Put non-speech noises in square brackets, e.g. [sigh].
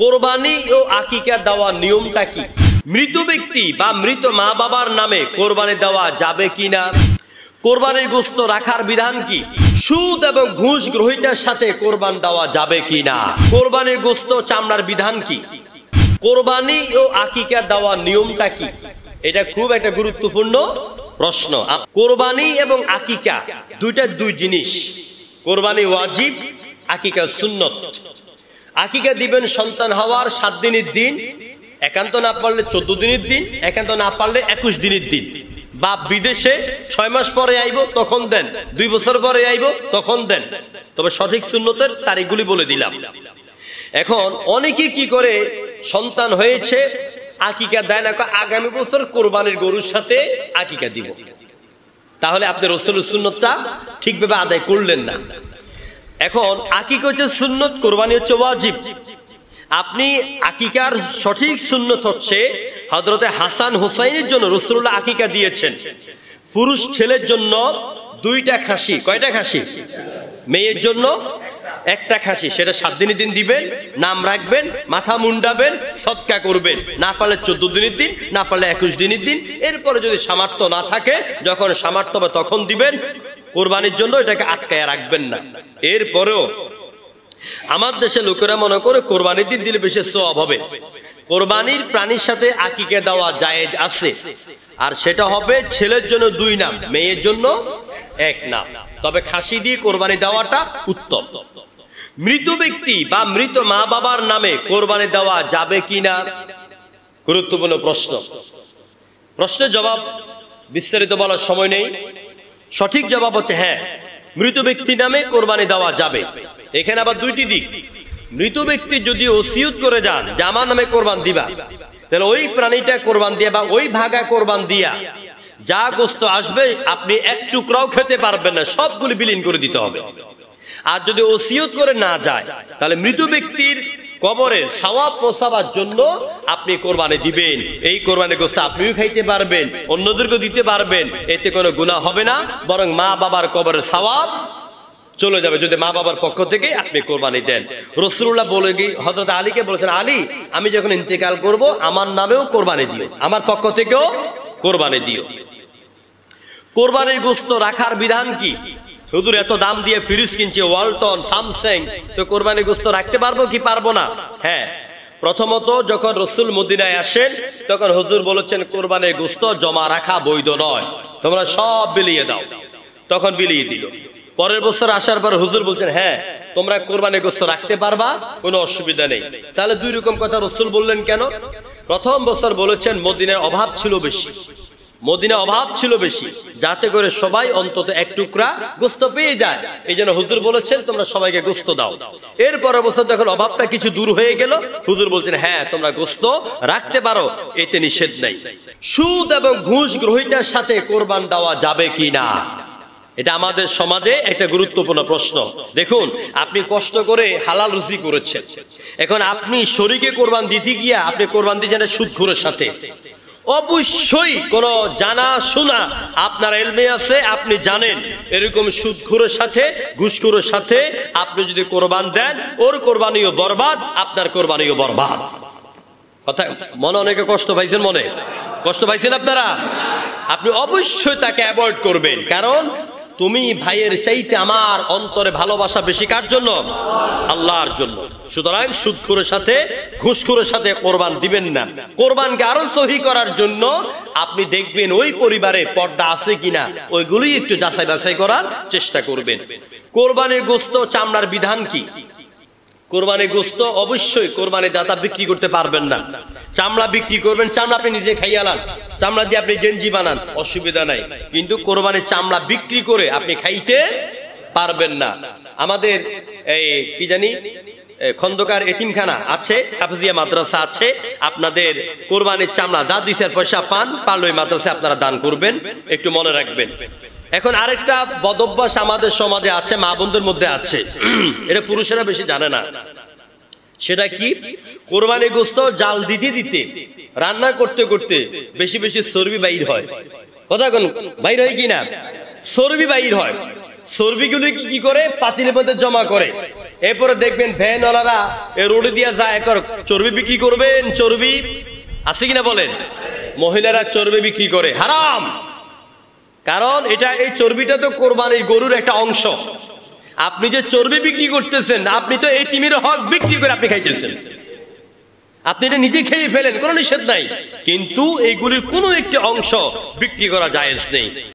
কোরবানি ও আকিকা দেওয়ার নিয়মটা কি? মৃত ব্যক্তি বা মৃত মা বাবার নামে কোরবানি দেওয়া যাবে কি না কোরবানির গোস্ত রাখার বিধান কি? সুদ এবং ঘুষ গ্রহিতার সাথে কোরবান দেওয়া যাবে কি না কোরবানির গোস্ত চামড়ার বিধান কি? কোরবানি ও আকিকা দেওয়ার নিয়মটা কি? এটা খুব একটা গুরুত্বপূর্ণ প্রশ্ন। কোরবানি এবং আকিকা দুইটা দুই জিনিস। কোরবানি ওয়াজিব, আকিকা সুন্নত। আকিকা দিবেন সন্তান হওয়ার সাত দিনের দিন, একান্ত না পারলে চোদ্দ দিনের দিন, একান্ত না পারলে একুশ দিনের দিন। বা বিদেশে ছয় মাস পরে আইব, তখন দেন। দুই বছর পরে আইব, তখন দেন। তবে সঠিক সুন্নতের তারিখগুলি বলে দিলাম। এখন অনেকে কি করে সন্তান হয়েছে, আকিকা দেয় না আগামী বছর কোরবানির গরুর সাথে আকিকা দিব। তাহলে আপনি রসুল সুন্নতটা ঠিকভাবে আদায় করলেন না। এখন আকিকা হচ্ছে সুন্নত, কোরবানি হচ্ছে ওয়াজিব। আপনি আকিকার সঠিক সুন্নত হচ্ছে হজরতে হাসান হোসাইনের জন্য রসুল্লাহ আকিকা দিয়েছেন। পুরুষ ছেলের জন্য দুইটা খাসি, কয়টা খাসি? মেয়ের জন্য একটা খাসি, সেটা সাত দিনের দিন দিবেন, নাম রাখবেন, মাথা মুন্ডাবেন, সৎকা করবেন। না পারলে চোদ্দ দিনের দিন, না পারলে একুশ দিনের দিন। এরপরে যদি সামর্থ্য না থাকে, যখন সামর্থ্য হবে তখন দিবেন। কোরবানির জন্য এটাকে আটকায় রাখবেন না। এরপরেও আমার দেশে লোকেরা মনে করে কোরবানির দিন দিলে বেশি সব হবে। কোরবানির প্রাণীর সাথে আকিকে দেওয়া জায়েজ আছে। আর সেটা হবে ছেলের জন্য দুই নাম, মেয়ের জন্য এক নাম। তবে খাসি দিয়ে কোরবানি দেওয়াটা উত্তম। মৃত ব্যক্তি বা মৃত মা বাবার নামে কোরবানি দেওয়া যাবে কি না গুরুত্বপূর্ণ প্রশ্ন। প্রশ্নের জবাব বিস্তারিত বলার সময় নেই। সঠিক জবাব হচ্ছে হ্যাঁ। মৃত ব্যক্তি নামে কোরবানি দেওয়া যাবে। এখানে আবার দুইটি দিক। মৃত ব্যক্তি যদি ওসিয়ত করে যান যে আমার নামে কোরবান দিবা, তাহলে ওই প্রাণীটা কোরবান দিয়া বা ওই ভাগা কোরবান দিয়া যা গোস্ত আসবে, আপনি এক টুকরাও খেতে পারবেন না, সবগুলি বিলীন করে দিতে হবে। আর যদি ওসিয়ত করে না যায়, তাহলে মৃত ব্যক্তির কবরে সওয়াব পোষাবার জন্য আপনি কোরবানি দিবেন। এই কোরবানি গোস্ত আপনিও খাইতে পারবেন অন্যদেরকে দিতে পারবেন। এতে কোনো গুণা হবে না, বরং মা বাবার কবরের সওয়াব চলে যাবে যদি মা বাবার পক্ষ থেকে আপনি কোরবানি দেন। রসুল্লাহ বলে গিয়ে হজরত আলীকে বলেছেন, আলী, আমি যখন ইন্তেকাল করব, আমার নামেও কোরবানি দিও। আমার পক্ষ থেকেও কোরবানি দিও। কোরবানির গোস্ত রাখার বিধান কি? হুজুর, এত দাম দিয়ে ফ্রিজ কিনছে, ওয়ালটন, স্যামসাং, তো কোরবানি গোস্ত রাখতে পারব কি পারব না? হ্যাঁ। প্রথমত, যখন রসুল মদিনায় আসেন, তখন হুজুর বলেছেন, কোরবানির গোস্ত জমা রাখা বৈধ নয়। তোমরা সব বিলিয়ে দাও। তখন বিলিয়ে দিল। পরের বছর আসার পর হুজুর বলছেন হ্যাঁ তোমরা কোরবানির গোস্ত রাখতে পারবা, কোনো অসুবিধা নেই। তাহলে দুই রকম কথা রসুল বললেন কেন? প্রথম বছর বলেছেন, মদিনার অভাব ছিল বেশি। মদিনা অভাব ছিল বেশি, যাতে করে সবাই অন্তত এক টুকরা গোস্ত পেয়ে যায়। এই জন্য হুজুর বলেছেন, তোমরা সবাইকে গোস্ত দাও। এর পরের বছর যখন অভাবটা কিছু দূর হয়ে গেল। হুজুর বলছেন হ্যাঁ তোমরা গোস্ত রাখতে পারো, এতে নিষেধ নাই। সুদ এবং ঘুষ গ্রহিতার সাথে কোরবান দেওয়া যাবে কি না? এটা আমাদের সমাজে একটা গুরুত্বপূর্ণ প্রশ্ন। দেখুন, আপনি কষ্ট করে হালাল রুজি করেছেন। এখন আপনি শরীকে কোরবান দিতে গিয়া আপনি কোরবান দিচ্ছেন ঘুরের সাথে। অবশ্যই কোন জানা শোনা আপনার এলমে আছে, আপনি জানেন। এরকম সুদখুরের সাথে, ঘুষখোরের সাথে আপনি যদি কোরবান দেন, ওর কোরবানিও বরবাদ, আপনার কোরবানিও বরবাদ। মনে অনেকে কষ্ট পাইছেন মনে? কষ্ট পাইছেন আপনারা? আপনি অবশ্যই তাকে অ্যাভয়েড করবেন। কারণ তুমি ভাইয়ের চাইতে আমার অন্তরে ভালোবাসা বেশি কার জন্য? আল্লাহর জন্য। সুতরাং সুদখোরের সাথে, ঘুষখোরের সাথে কোরবান দিবেন না। কোরবানকে আরও সহি করার জন্য আপনি দেখবেন ওই পরিবারে পর্দা আছে কিনা ওইগুলোই একটু যাচাই বাছাই করার চেষ্টা করবেন। কোরবানের গোস্ত চামড়ার বিধান কি? কোরবানি গোস্ত অবশ্যই কোরবানি দাতা বিক্রি করতে পারবেন না। চামড়া বিক্রি করবেন, চামড়া আপনি নিজে খাইয়ালান চামড়া দিয়ে আপনি গেঞ্জি বানান, অসুবিধা নাই। কিন্তু কোরবানির চামড়া বিক্রি করে আপনি খাইতে পারবেন না। আমাদের এই কি জানি খন্দকার এতিমখানা আছে হাফিজিয়া মাদ্রাসা আছে, আপনাদের কোরবানির চামড়া যা দুই চার পয়সা পান, পারলে ওই মাদ্রাসায় আপনারা দান করবেন, একটু মনে রাখবেন। এখন আরেকটা বদভ্যাস আমাদের সমাজে আছে, মা বোনদের মধ্যে আছে। [clears throat] এটা পুরুষেরা বেশি জানে না। সেটা কি? কোরবানি গোস্ত জাল দিতে দিতে, রান্না করতে করতে বেশি বেশি চর্বি বাইর হয়। কথা কোন, বাইর হয় কি না? চর্বি বাইর হয়। চর্বিগুলো কি করে? পাতিলের মধ্যে জমা করে। এরপরে দেখবেন ভ্যানওয়ালারা এ রোডে দিয়ে যায় একর চর্বি বিক্রি করবেন, চর্বি। আছে কিনা বলেন? মহিলারা চর্বি বিক্রি করে, হারাম। কারণ এটা, এই চর্বিটা তো কোরবানির গরুর একটা অংশ। আপনি যে চর্বি বিক্রি করতেছেন, আপনি তো এই তিমির হক বিক্রি করে আপনি খাইতেছেন। আপনি এটা নিজে খেয়ে ফেলেন, কোনো নিষেধ নাই। কিন্তু এইগুলির কোনো একটি অংশ বিক্রি করা জায়েজ নেই।